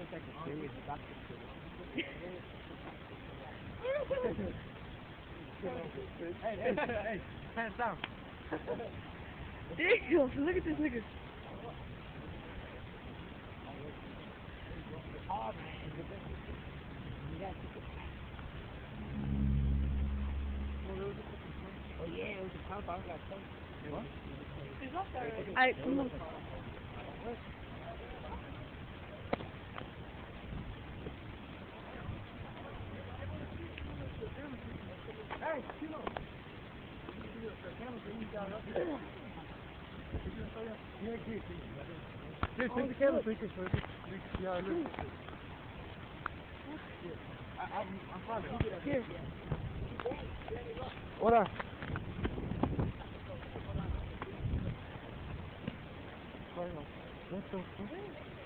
And looks like a serious doctor. hey, hey, hey, hands down. Damn, look at this nigga. Oh. Yeah, it was a pump. I got pumped. What? Alright, Just take the camera so you can Yeah, I know. I'm, I'm fine. Here. What up? What's up?